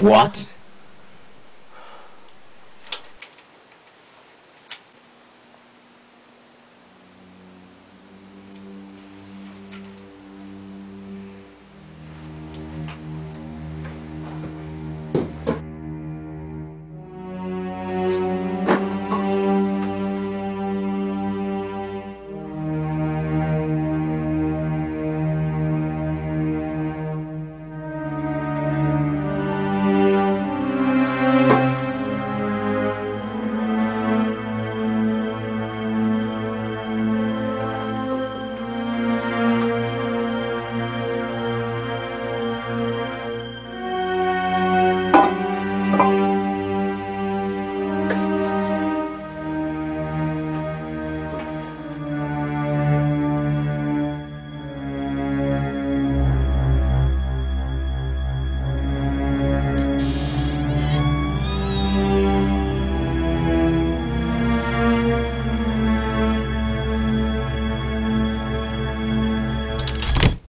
What?